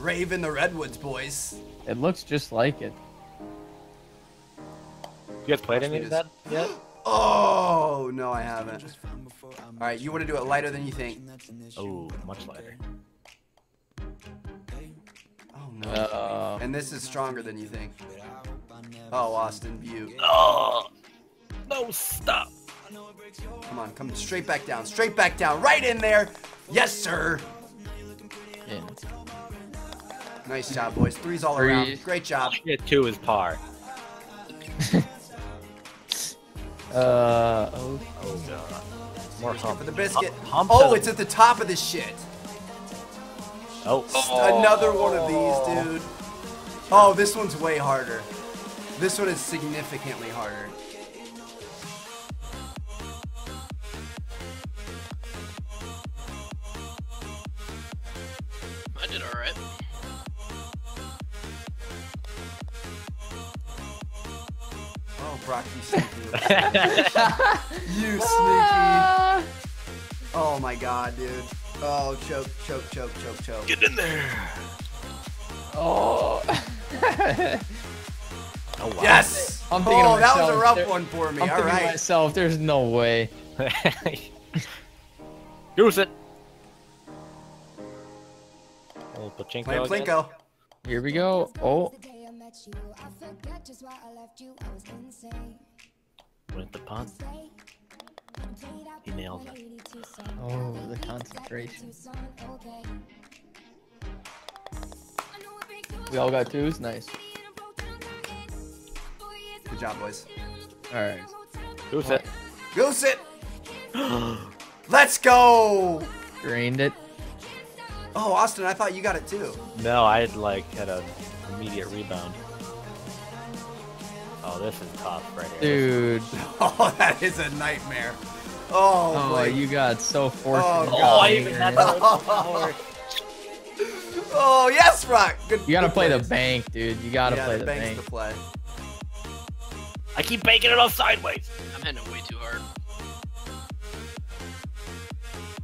Rave in the Redwoods, boys. It looks just like it. You guys played any of that yet? Oh, no, I haven't. All right, you want to do it lighter than you think. Oh, much lighter. Oh, no. Uh, And this is stronger than you think. Oh, Austin, Butte. Oh, no, stop. Come on, come straight back down. Straight back down. Right in there. Yes, sir. in. Nice job, boys. Threes all Three. around. Great job. Shit, two is par. Uh, oh, Oh god. More For the biscuit. Hump Oh, to- it's at the top of this shit. Oh. Another one of these, dude. Oh, this one's way harder. This one is significantly harder. Brock, you sneaky. you sneaky. Oh my god, dude. Oh, choke, choke, choke, choke, choke. Get in there. oh. Oh wow. Yes! I'm thinking oh, of that was a rough There- one for me. I'm All thinking right. myself, there's no way. Use it. Oh, Pachinko Playing? Plinko. Here we go. Oh, With the punt. He nailed it. oh, the concentration. We all got twos. Nice. Good job, boys. All right. Goose it. Goose it! Let's go! Drained it. Oh, Austin, I thought you got it too. No, I had like had an immediate rebound. Oh, this is tough right here. Dude. Oh, that is a nightmare. Oh, Oh, Blake. you got so fortunate. Oh, Oh, I even had that. Oh, yes, Rock. Good. You gotta good play the bank, dude. You gotta yeah, play the the bank's bank. the play. I keep banking it off sideways. I'm hitting it way too hard.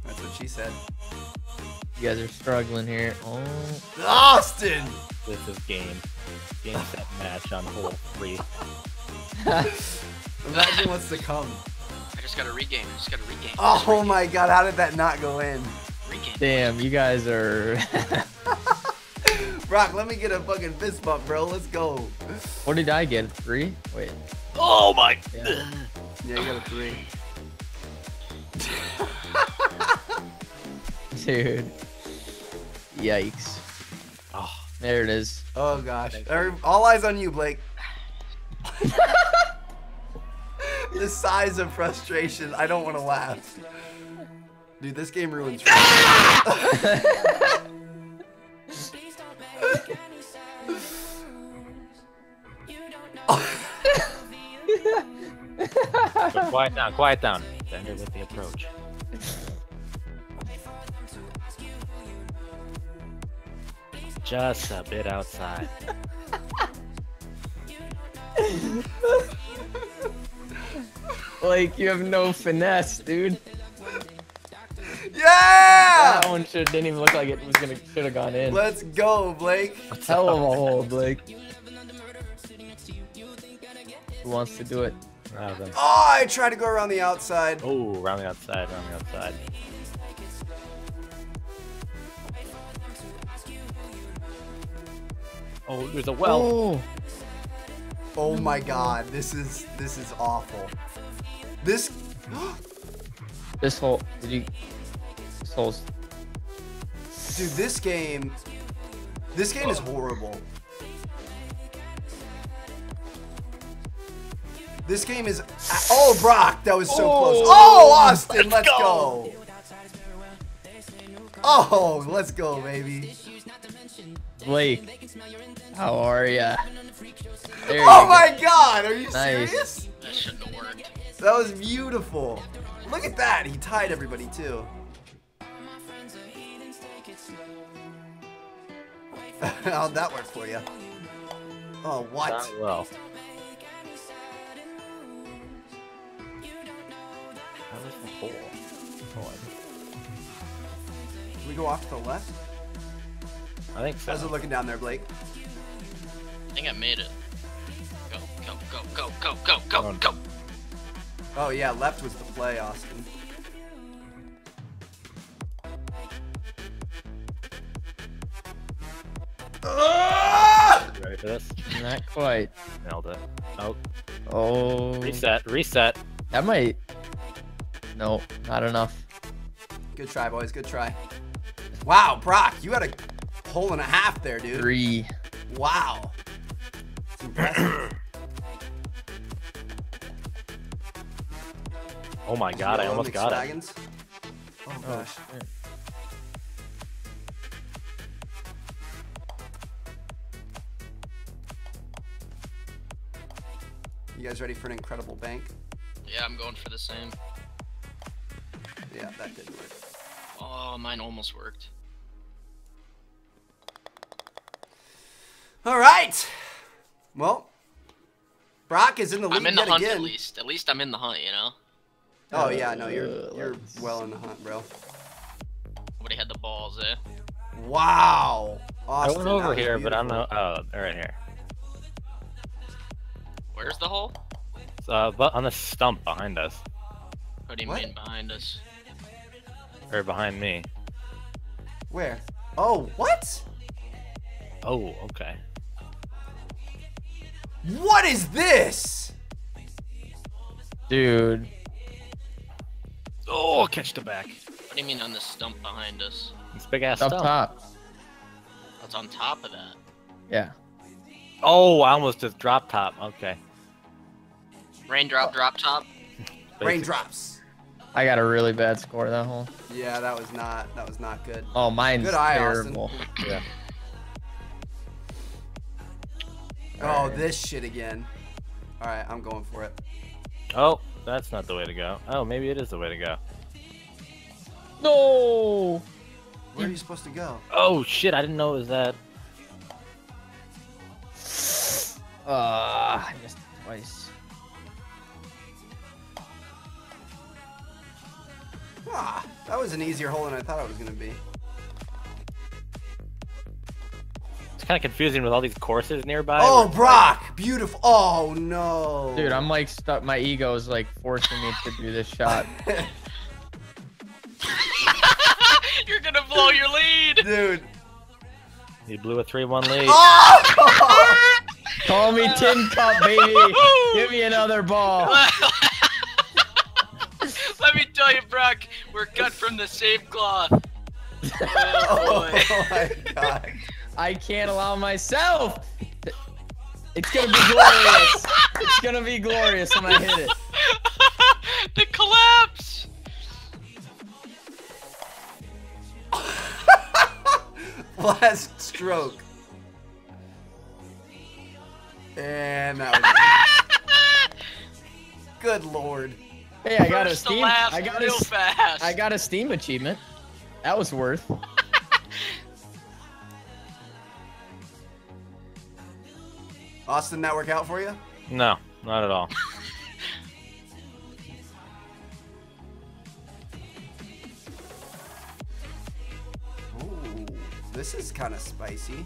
That's what she said. You guys are struggling here. Oh, Austin! This is game. Game set match on hole three. Imagine what's to come. I just gotta regain. I just gotta regain. Oh just Oh regain, my god, how did that not go in? Regain. damn! You guys are. Brock, let me get a fucking fist bump, bro. Let's go. what did I get? Three? Wait. Oh my! Yeah. Yeah, you got a three. Dude. Yikes. Oh, There it is. Oh gosh. All eyes on you, Blake. the size of frustration. I don't want to laugh. Dude, this game ruins. but quiet down, quiet down. Bender with the approach. Just a bit outside. Like you have no finesse, dude. yeah! That one should didn't even look like it was gonna should have gone in. Let's go, Blake. Hell of a hole, Blake. Who wants to do it? Oh, I tried to go around the outside. Oh, around the outside, around the outside. Oh, there's a well. Oh, Oh my god, this is this is awful. This this hole. Did you? This hole's. dude, this game this game is horrible. This game is Oh, Brock, that was so close. Oh, oh Austin, let's, go. Oh, let's go, baby. Blake, how are ya? There Oh you my god, are you Nice. serious? That shouldn't have worked. That was beautiful. Look at that. He tied everybody too. How'd that work for you? Oh, what? Not well. How was the hole? Oh, Can we go off to the left? I think How's it looking down there, Blake? I think I made it. Go, go, go, go, go, go, go, Oh. go. Oh yeah, left was the play, Austin. Ah! You Ready for this? Not quite. Nailed it. Oh, Oh. reset, reset. That might. No, not enough. Good try, boys. Good try. Wow, Brock, you had a hole and a half there, dude. Three. Wow. Oh my god, I almost got it. Oh, oh gosh. shit. You guys ready for an incredible bank? Yeah, I'm going for the same. Yeah, that didn't work. Oh, mine almost worked. All right. Well, Brock is in the lead I'm in the hunt again. at least. At least I'm in the hunt, you know? Oh yeah, no, you're Uh, you're let's well in the hunt, bro. Nobody had the balls, eh? Wow. I Austin, went over was here, but I'm beautiful. not. Oh, right here. Where's the hole? It's, uh, but on the stump behind us, What do you What? mean behind us? or behind me. Where? Oh, what? Oh, okay. What is this? Dude. Oh, catch the back. What do you mean on the stump behind us? It's big ass Up stump. top. What's on top of that? Yeah. Oh, I almost just drop top. Okay. Raindrop, drop top. Basic. Raindrops. I got a really bad score that hole. Yeah, that was not that was not good. Oh, mine's Good eye, Austin. terrible. Yeah. Oh, Alright. this shit again. All right, I'm going for it. Oh, that's not the way to go. Oh, maybe it is the way to go. No. Where are you supposed to go? Oh shit! I didn't know it was that. Uh, I missed it twice. Ah, that was an easier hole than I thought it was gonna be. Kind of confusing with all these courses nearby. Oh, where it's like- Brock, beautiful. Oh no. Dude, I'm like stuck. My ego is like forcing me to do this shot. You're gonna blow your lead! Dude. He blew a three-one lead. Oh! Call me Tin Cup, baby. Give me another ball. Let me tell you, Brock, we're cut from the same cloth. Oh oh my god. I can't allow myself. It's gonna be glorious. It's gonna be glorious when I hit it. the collapse! Last stroke. And that was Good lord. Hey, I got a First to steam. last I got a. real s- fast. I got a steam achievement. That was worth. Austin, that work out for you? No, not at all. Ooh, this is kind of spicy.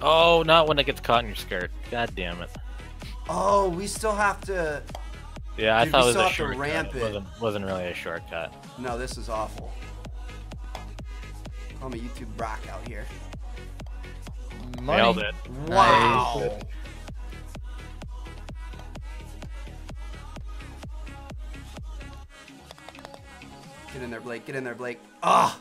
Oh, not when it gets caught in your skirt. God damn it. Oh, we still have to. Yeah, I thought it was a shortcut. ramp it. wasn't, wasn't really a shortcut. No, this is awful. Call me YouTube Brock out here. Money. Nailed it. Wow. Nice. Get in there, Blake. Get in there, Blake. Ah.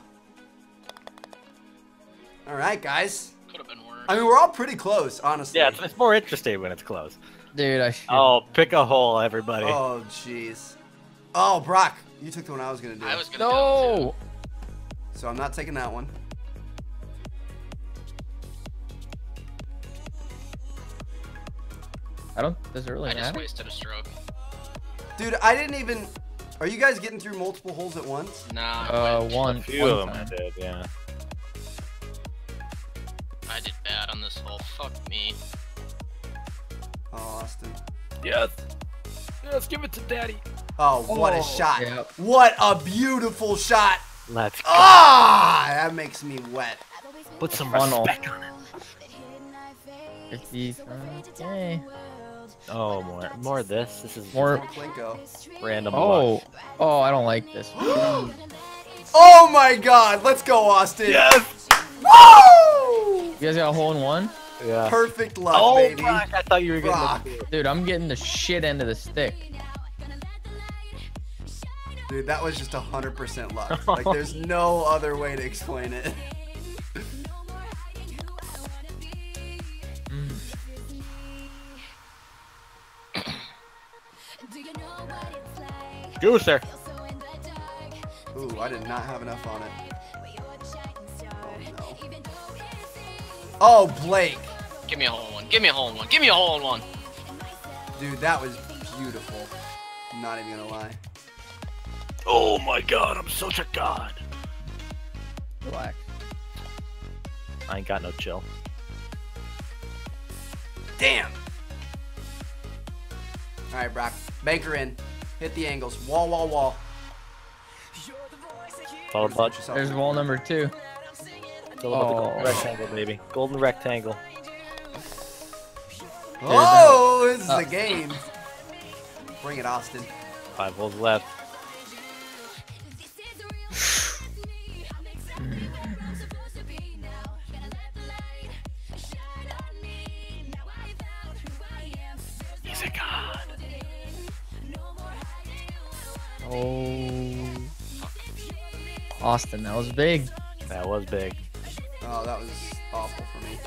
All right, guys. Could have been worse. I mean, we're all pretty close, honestly. Yeah, it's, it's more interesting when it's close. Dude, I should. Oh, pick a hole, everybody. Oh, jeez. Oh, Brock, you took the one I was gonna do. I was gonna go no. So I'm not taking that one. I don't. Does it too. really I just wasted a stroke. Dude, I didn't even. Are you guys getting through multiple holes at once? Nah, Uh, one. a few one of them I did, yeah. I did bad on this hole. Fuck me. Oh, Austin. Yes. Yes, give it to daddy. Oh, what a Oh, shot. yep. What a beautiful shot. Let's go. Ah, that makes me wet. Put some Funnel. respect on it. 50. Okay. Oh, more, more of this. This is More. Random. Oh. luck. Oh, I don't like this. Oh my God! Let's go, Austin. Yes. Woo! You guys got a hole in one? Yeah. Perfect luck, Oh, baby. Brock, I thought you were Brock. getting. Dude, I'm getting the shit end of the stick. Dude, that was just 100% luck. Like, there's no other way to explain it. Gooser. Ooh, I did not have enough on it. Oh, no. Oh, Blake. Give me a hole in one. Give me a hole in one. Give me a hole in one. Dude, that was beautiful. I'm not even gonna lie. Oh my god, I'm such a god. Relax. I ain't got no chill. Damn. All right, Brock. Banker in. Hit the angles. Wall, wall, wall. Follow Put bud. yourself There's wall number two. Fill up with the golden Oh. rectangle, baby. Golden rectangle. Oh, this is Uh, a game. Bring it, Austin. Five holes left. Austin, that was big. That was big. Oh, that was awful for me.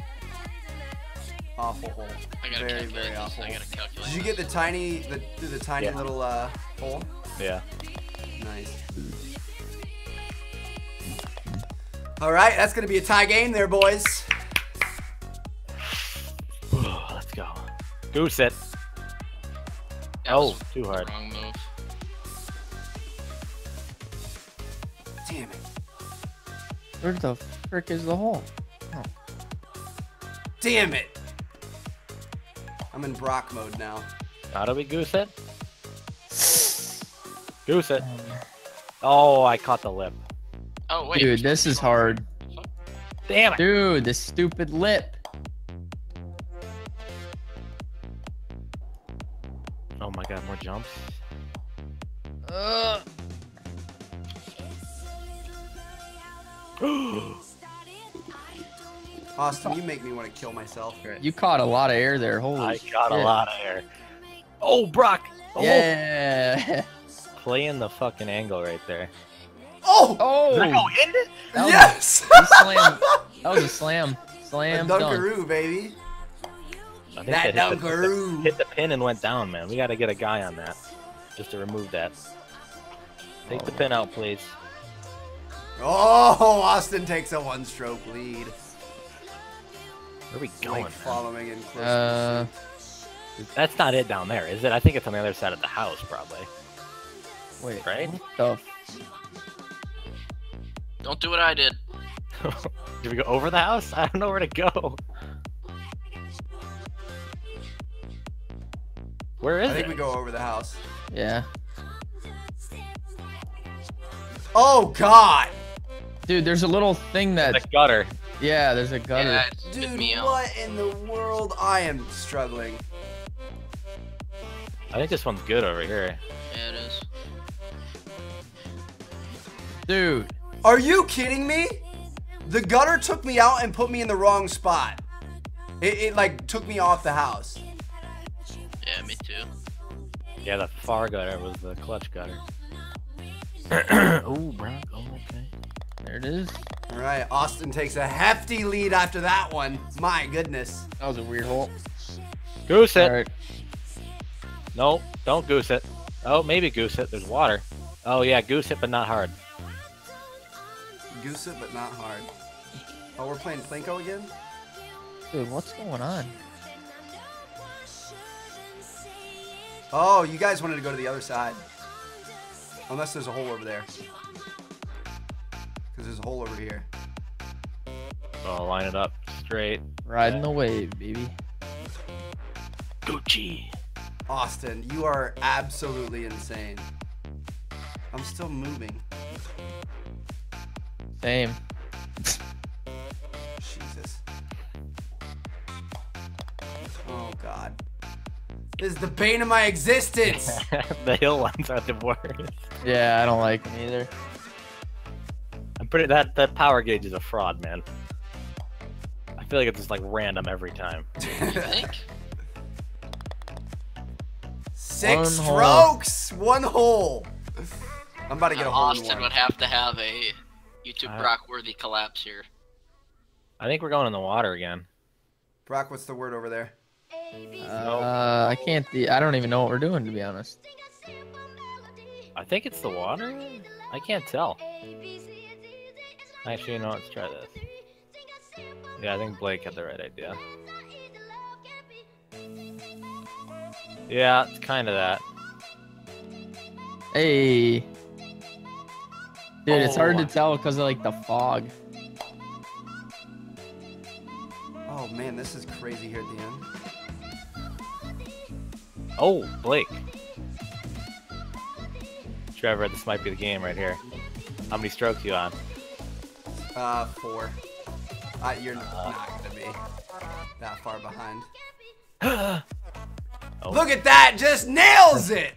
Awful hole. I gotta Very, very this. awful. I gotta calculate. Did you get the tiny, the, the tiny Yeah. little uh, hole? Yeah. Nice. All right, that's gonna be a tie game there, boys. Let's go. Goose it. That Oh, too hard. Where the frick is the hole? Oh. Damn it. I'm in Brock mode now. How do we goose it? Goose it. Oh, oh, I caught the lip. Oh wait. Dude, this is hard. Damn it. Dude, this stupid lip. Oh my god, more jumps. Austin, you make me want to kill myself. You caught a lot of air there. Holy I shit. got a lot of air. Oh, Brock. Oh, Yeah. Playing the fucking angle right there. Oh! Oh. Did I go in it? That was, yes! he slammed. That was a slam. A Slam dunk. dunkaroo, baby. I think That hit the- dunkaroo. Hit the pin and went down, man. We got to get a guy on that. Just to remove that. Take the oh. pin out, please. Oh, Austin takes a one-stroke lead. Where are we going? Blake man? following in close Uh. That's not it down there, is it? I think it's on the other side of the house, probably. wait. Right? What the Don't do what I did. Did we go over the house? I don't know where to go. Where is it? I think it? we go over the house. Yeah. Oh God, Dude, there's a little thing that... The gutter. Yeah, there's a gutter. Yeah, dude, what in the world? I am struggling. I think this one's good over here. Yeah, it is. Dude. Are you kidding me? The gutter took me out and put me in the wrong spot. It, it like took me off the house. Yeah, me too. Yeah, the far gutter was the clutch gutter. Ooh, Brock. Oh, okay. There it is. All right, Austin takes a hefty lead after that one. My goodness. That was a weird hole. Goose it. All right. No, don't goose it. Oh, maybe goose it. There's water. Oh, yeah, goose it, but not hard. Goose it, but not hard. Oh, we're playing Plinko again? Dude, what's going on? Oh, you guys wanted to go to the other side. Unless there's a hole over there. Because there's a hole over here. I'll line it up straight. Riding the wave, baby. Gucci. Austin, you are absolutely insane. I'm still moving. Same. Jesus. Oh God. This is the bane of my existence. the hill ones are the worst. Yeah, I don't like them either. I'm pretty that that power gauge is a fraud, man. I feel like it's just like random every time. Six One hole. strokes, one hole. I'm about to get a hole in Austin one. would have to have a YouTube Uh, Brock worthy collapse here. I think we're going in the water again. Brock, what's the word over there? Uh, I can't. The, I don't even know what we're doing to be honest. I think it's the water. I can't tell. Actually, no. Let's try this. Yeah, I think Blake had the right idea. Yeah, it's kind of that. Hey. Dude, it's hard to Oh. tell because of like the fog. Oh man, this is crazy here at the end. Oh, Blake. Trevor, this might be the game right here. How many strokes you on? Uh, four. Uh, you're not gonna be that far behind. Oh. Look at that, just nails it.